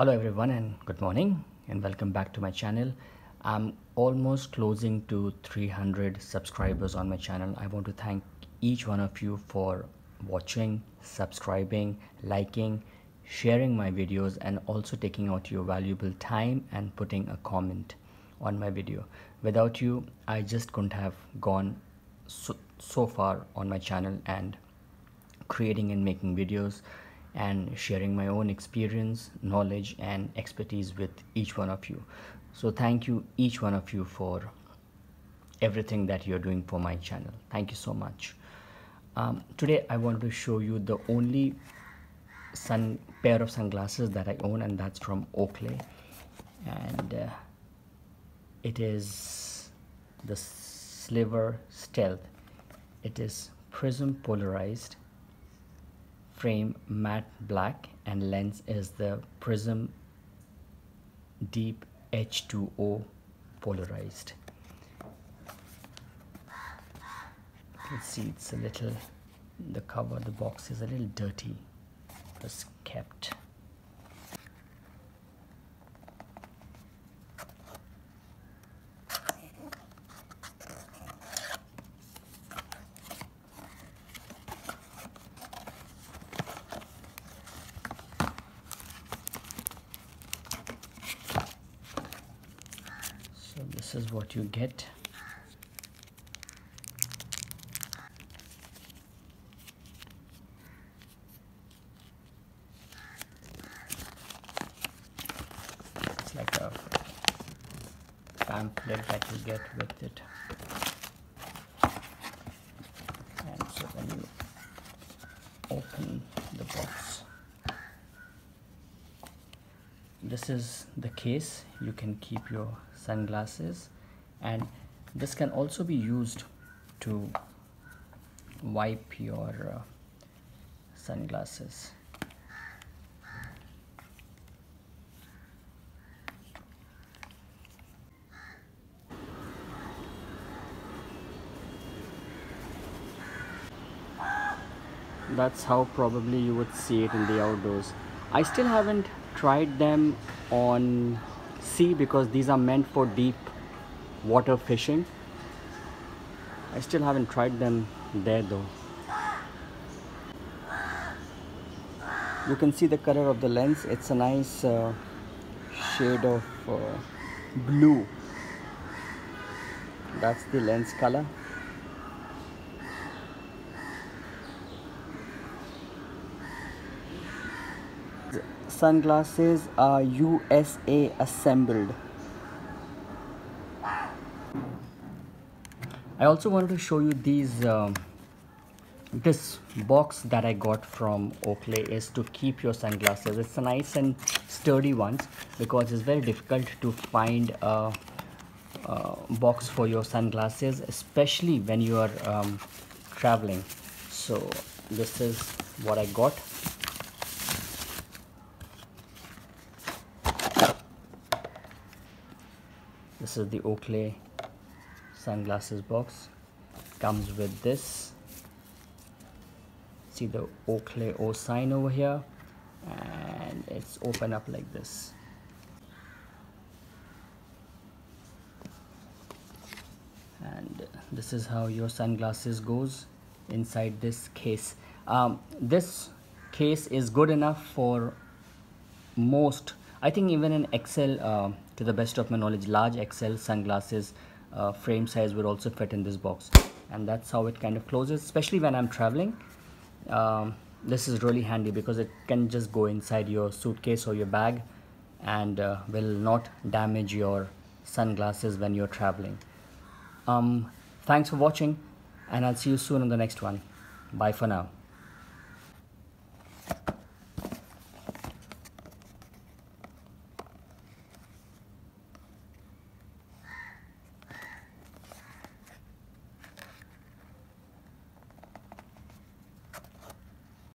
hello everyone and good morning and welcome back to my channel. I'm almost closing to 300 subscribers on my channel. I want to thank each one of you for watching subscribing liking sharing my videos and also taking out your valuable time and putting a comment on my video. Without you i just couldn't have gone so, so far on my channel and creating and making videos and sharing my own experience, knowledge, and expertise with each one of you. So, thank you, each one of you, for everything that you're doing for my channel. Thank you so much. Um, today, I want to show you the only sun pair of sunglasses that I own, and that's from Oakley, and uh, it is the Sliver Stealth. It is Prizm polarized frame matte black and lens is the Prizm deep H2O polarized. You see it's a little the cover the box is a little dirty was kept so this is what you get. It's like a pamphlet that you get with it. And so when you open the box this is the case. You can keep your sunglasses. And this can also be used to wipe your uh, sunglasses. That's how probably you would see it in the outdoors. I still haven't tried them on sea because these are meant for deep water fishing. I still haven't tried them there though. You can see the color of the lens. It's a nice uh, shade of uh, blue. That's the lens color sunglasses are USA assembled. I also wanted to show you these um, this box that I got from Oakley is to keep your sunglasses. It's a nice and sturdy ones because it's very difficult to find a, a box for your sunglasses, especially when you are um, traveling. So this is what I got this is the Oakley sunglasses box. Comes with this. See the Oakley O sign over here? And it's open up like this. And this is how your sunglasses goes inside this case. Um, this case is good enough for most I think even in XL, uh, to the best of my knowledge, large XL sunglasses uh, frame size would also fit in this box. And that's how it kind of closes, especially when I'm traveling. Um, this is really handy because it can just go inside your suitcase or your bag and uh, will not damage your sunglasses when you're traveling. Um, thanks for watching and I'll see you soon in the next one. Bye for now.